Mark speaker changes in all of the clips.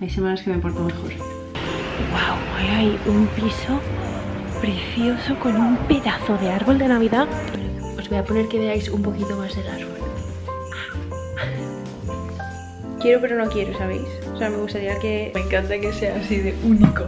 Speaker 1: Hay semanas que me porto mejor.
Speaker 2: Wow, hay un piso precioso con un pedazo de árbol de Navidad. Os voy a poner que veáis un poquito más del árbol. Quiero pero no quiero, ¿sabéis? O sea, me gustaría que... Me encanta que sea así de único.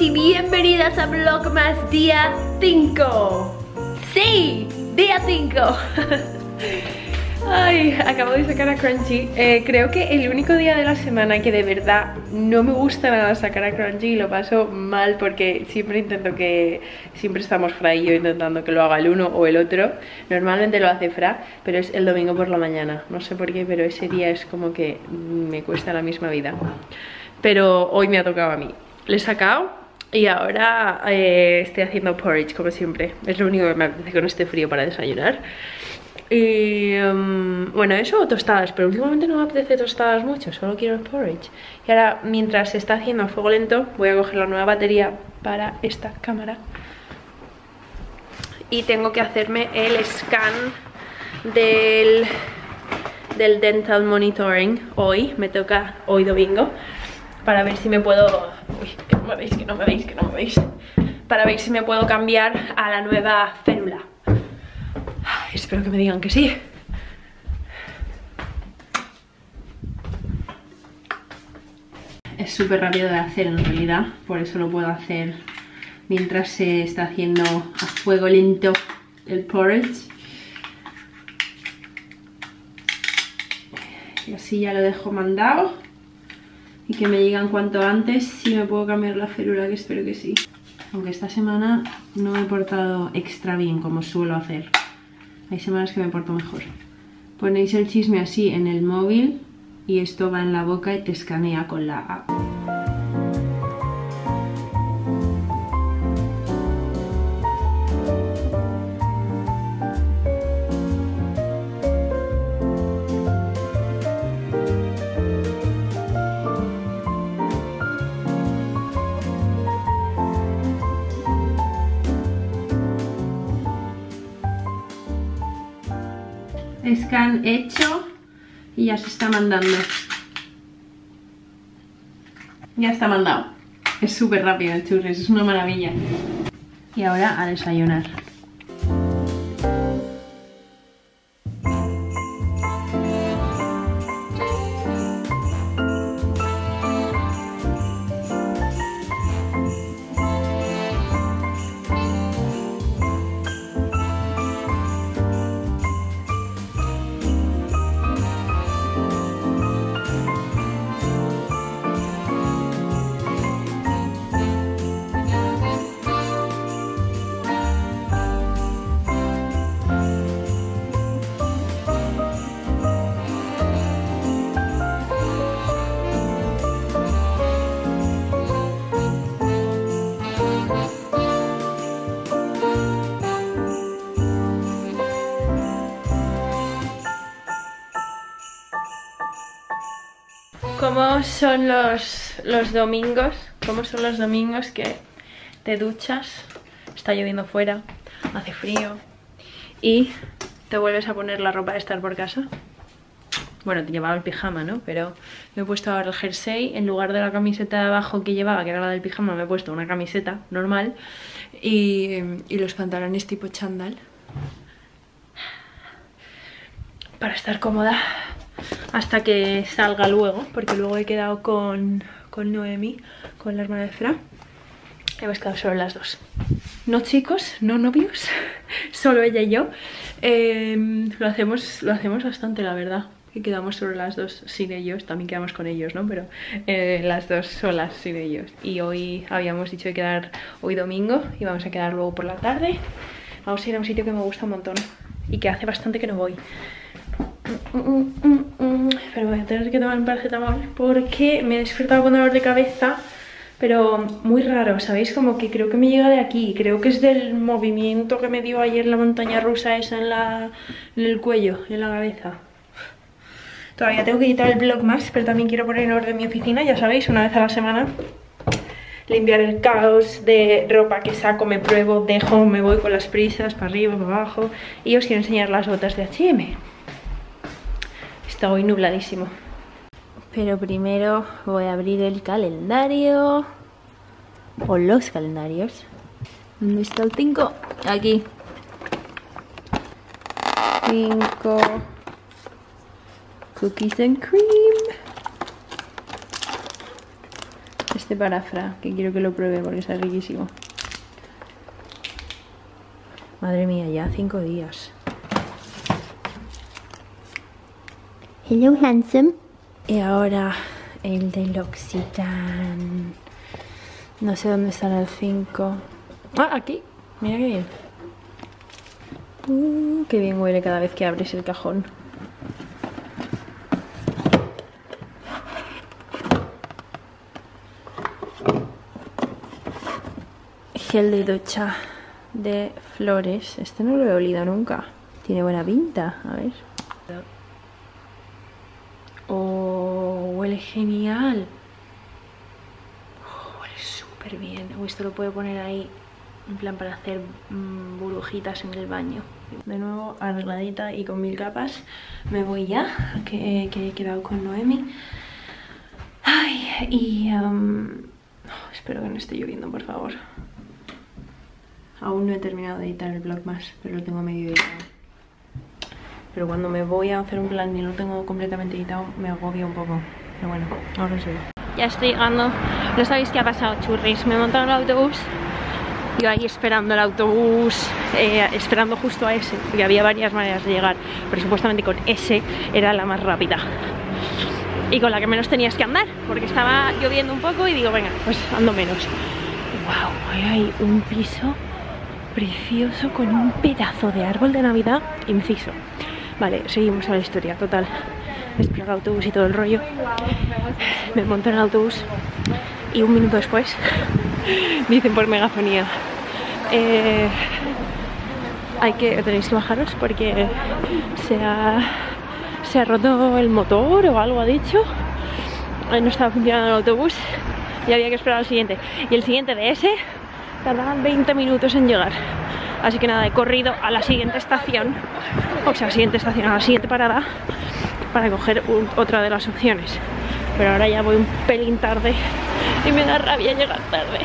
Speaker 2: Y bienvenidas a Vlogmas día 5 Sí, día 5 Ay, acabo de sacar a Crunchy. Eh, Creo que el único día de la semana que de verdad no me gusta nada sacar a Crunchy Y lo paso mal porque siempre intento que... Siempre estamos Fra y yo intentando que lo haga el uno o el otro. Normalmente lo hace Fra, pero es el domingo por la mañana. No sé por qué, pero ese día es como que me cuesta la misma vida. Pero hoy me ha tocado a mí. Le he sacado y ahora eh, estoy haciendo porridge como siempre. Es lo único que me apetece con este frío para desayunar. Y um, bueno, eso o tostadas, pero últimamente no me apetece tostadas mucho, solo quiero porridge. Y ahora, mientras se está haciendo a fuego lento, voy a coger la nueva batería para esta cámara. Y tengo que hacerme el scan del, del dental monitoring hoy, me toca hoy domingo, para ver si me puedo... Uy, que no me veis, que no me veis, que no me veis. Para ver si me puedo cambiar a la nueva férula. Espero que me digan que sí.
Speaker 1: Es súper rápido de hacer en realidad, por eso lo puedo hacer mientras se está haciendo a fuego lento el porridge. Y así ya lo dejo mandado. Y que me digan cuanto antes si me puedo cambiar la férula, que espero que sí. Aunque esta semana no me he portado extra bien como suelo hacer. Hay semanas que me porto mejor. Ponéis el chisme así en el móvil y esto va en la boca y te escanea con la app. Scan hecho y ya se está mandando. Ya está mandado. Es súper rápido el churres, es una maravilla. Y ahora a desayunar. ¿Cómo son los, los domingos? ¿Cómo son los domingos que te duchas? Está lloviendo fuera, hace frío y te vuelves a poner la ropa de estar por casa. Bueno, te llevaba el pijama, ¿no? Pero me he puesto ahora el jersey en lugar de la camiseta de abajo que llevaba, que era la del pijama, me he puesto una camiseta normal y, y los pantalones tipo chándal para estar cómoda hasta que salga luego, porque luego he quedado con, con Noemi, con la hermana de Fra. Hemos quedado solo las dos. No chicos, no novios, solo ella y yo. Eh, lo, hacemos, lo hacemos bastante, la verdad. Que quedamos solo las dos sin ellos, también quedamos con ellos, ¿no? Pero eh, las dos solas sin ellos. Y hoy habíamos dicho de quedar hoy domingo y vamos a quedar luego por la tarde. Vamos a ir a un sitio que me gusta un montón y que hace bastante que no voy. Pero voy a tener que tomar un paracetamol porque me he despertado con dolor de cabeza pero muy raro, ¿sabéis? Como que creo que me llega de aquí, creo que es del movimiento que me dio ayer la montaña rusa esa en, la, en el cuello, en la cabeza. Todavía tengo que editar el blog más, pero también quiero poner en orden mi oficina, ya sabéis, una vez a la semana. limpiar el caos de ropa que saco, me pruebo, dejo, me voy con las prisas para arriba, para abajo y os quiero enseñar las botas de H&M. Está hoy nubladísimo. Pero primero voy a abrir el calendario o los calendarios. ¿Dónde está el 5? Aquí. 5 cookies and cream. Este para Fra, que quiero que lo pruebe porque está riquísimo. Madre mía, ya cinco días.
Speaker 3: Hello, handsome.
Speaker 1: Y ahora el del L'Occitane. No sé dónde está el 5. Ah, aquí. Mira qué bien. Uh, qué bien huele cada vez que abres el cajón. Gel de ducha de flores. Este no lo he olido nunca. Tiene buena pinta. A ver. Oh, huele genial. Oh, huele súper bien. Esto lo puedo poner ahí en plan para hacer mm, burbujitas en el baño. De nuevo arregladita y con mil capas. Me voy ya, que, he quedado con Noemi. Ay, y um, espero que no esté lloviendo, por favor. Aún no he terminado de editar el vlog más, pero lo tengo medio editado. Pero cuando me voy a hacer un plan y lo tengo completamente editado, me agobio un poco. Pero bueno, ahora sí. Ya estoy llegando. No sabéis qué ha pasado, churris. Me he montado en el autobús. Yo ahí esperando el autobús, eh, esperando justo a ese, porque había varias maneras de llegar, pero supuestamente con ese era la más rápida. Y con la que menos tenías que andar, porque estaba lloviendo un poco y digo, venga, pues ando menos. ¡Wow! Hay un piso precioso con un pedazo de árbol de Navidad inciso. Vale, seguimos a la historia, total. Desplega el autobús y todo el rollo. Me monto en el autobús y un minuto después dicen por megafonía eh, hay que tenéis que bajaros porque se ha, se ha roto el motor o algo ha dicho. Eh, no estaba funcionando el autobús y había que esperar al siguiente. Y el siguiente de ese tardaban 20 minutos en llegar. Así que nada, he corrido a la siguiente estación o sea, siguiente estación, a la siguiente parada para coger otra de las opciones. Pero ahora ya voy un pelín tarde y me da rabia llegar tarde.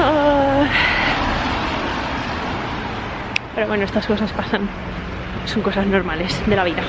Speaker 1: Ah. pero bueno, estas cosas pasan. Son cosas normales de la vida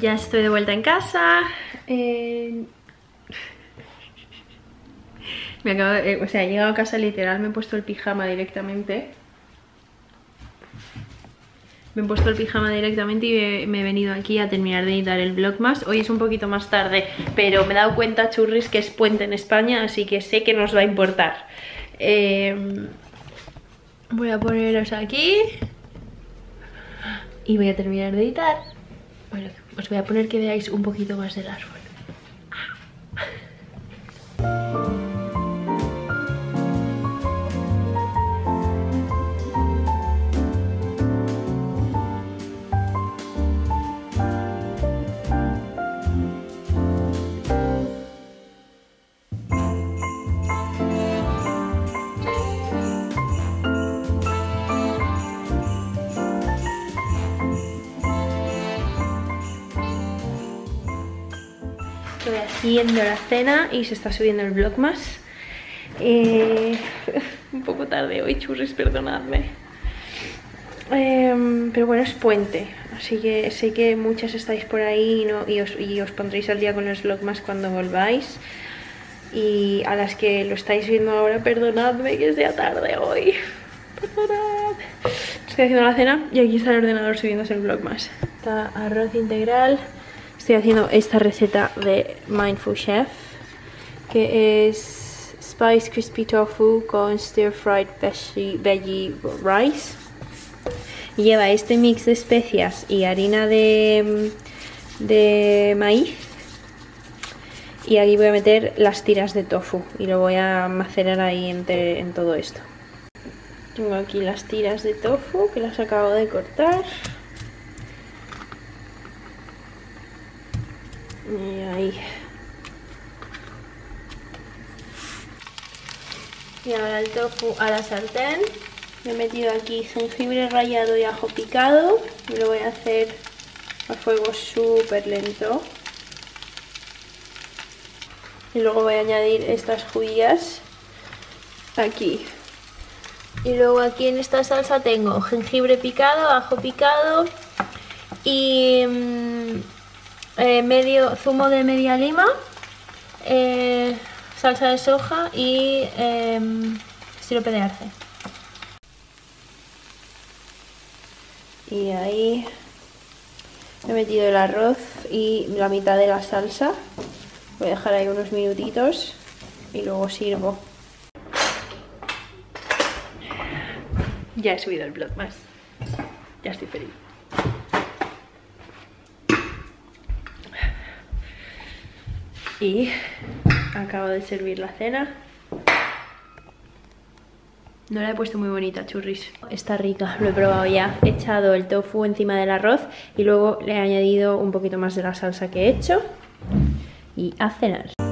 Speaker 1: Ya estoy de vuelta en casa. Eh, eh, o sea, he llegado a casa literal, me he puesto el pijama directamente. Me he puesto el pijama directamente y me, he venido aquí a terminar de editar el vlog más. Hoy es un poquito más tarde, pero me he dado cuenta, churris, que es puente en España, así que sé que nos va a importar. Eh, voy a poneros aquí y voy a terminar de editar. Bueno, os voy a poner que veáis un poquito más del árbol. Haciendo la cena y se está subiendo el vlog más. Eh, un poco tarde hoy, churris, perdonadme.
Speaker 2: Em, pero bueno, es puente, así que sé que muchas estáis por ahí y, os, y os pondréis al día con los vlogmas cuando volváis. Y a las que lo estáis viendo ahora, perdonadme que sea tarde hoy. Perdonad. Estoy haciendo la cena y aquí está el ordenador subiéndose el vlogmas. Está arroz integral. Estoy haciendo esta receta de Mindful Chef, que es Spice Crispy Tofu con Stir Fried Veggie, veggie Rice. Lleva este mix de especias y harina de, de maíz. Y aquí voy a meter las tiras de tofu y lo voy a macerar ahí entre, en todo esto. Tengo aquí las tiras de tofu que las acabo de cortar. Y ahora el tofu a la sartén. He metido aquí jengibre rallado y ajo picado. Y lo voy a hacer a fuego súper lento. Y luego voy a añadir estas judías aquí. Y luego aquí en esta salsa tengo jengibre picado, ajo picado y mm, eh, medio zumo de media lima, eh, salsa de soja y eh, sirope de arce. Y ahí he metido el arroz y la mitad de la salsa. Voy a dejar ahí unos minutitos y luego sirvo. Ya he subido el blog más. Ya estoy feliz. Acabo de servir la cena. No la he puesto muy bonita, churris. Está rica, lo he probado ya. He echado el tofu encima del arroz y luego le he añadido un poquito más de la salsa que he hecho. Y a cenar.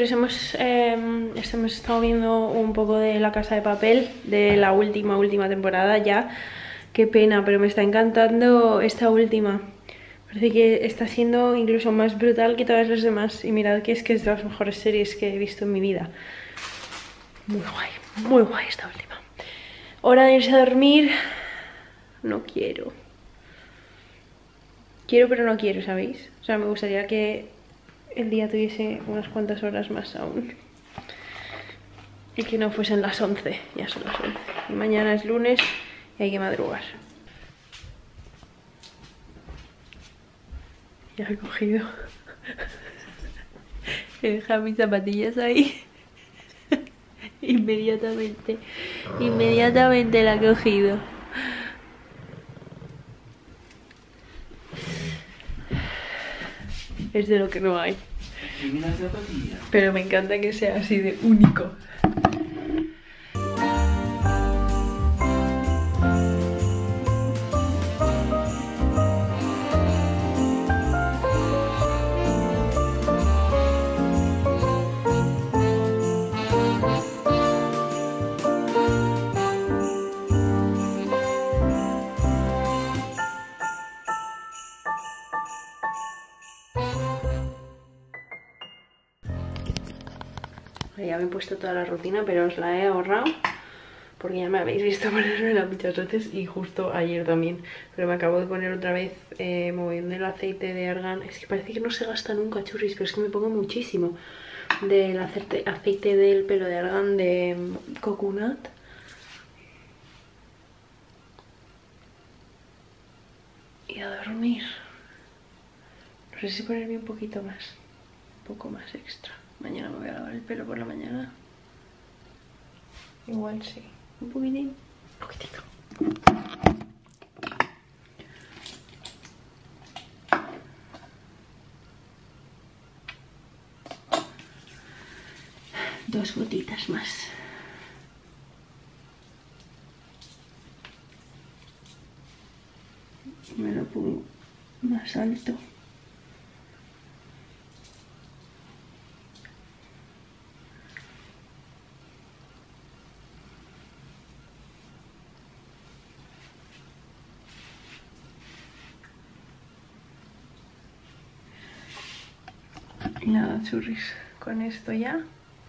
Speaker 2: Hemos, eh, estado viendo un poco de La Casa de Papel, de la última, última temporada ya. Qué pena, pero me está encantando esta última. Parece que está siendo incluso más brutal que todas las demás. Y mirad que es que es de las mejores series que he visto en mi vida. Muy guay, muy guay esta última. Hora de irse a dormir. No quiero. Quiero pero no quiero, ¿sabéis? O sea, me gustaría que el día tuviese unas cuantas horas más aún. Y que no fuesen las 11, ya son las 11. Y mañana es lunes y hay que madrugar. Ya he cogido. He dejado mis zapatillas ahí. Inmediatamente. Inmediatamente la he cogido. Es de lo que no hay. Pero me encanta que sea así de único. Me he puesto toda la rutina, pero os la he ahorrado porque ya me habéis visto ponérmela muchas veces y justo ayer también. Pero me acabo de poner otra vez eh, moviendo el aceite de argán. Es que parece que no se gasta nunca, churris, pero es que me pongo muchísimo del aceite, del pelo de argán de mm, coconut. Y a dormir. No sé si ponerme un poquito más, un poco más extra. Mañana me voy a lavar el pelo por la mañana. Igual sí. Un poquitín. Un poquitito. Dos gotitas más. Me lo pongo más alto. Y nada, churris, con esto ya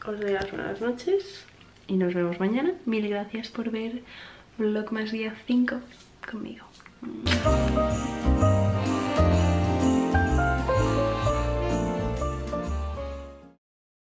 Speaker 2: os doy las buenas noches y nos vemos mañana.
Speaker 1: Mil gracias por ver Vlogmas día 5 conmigo.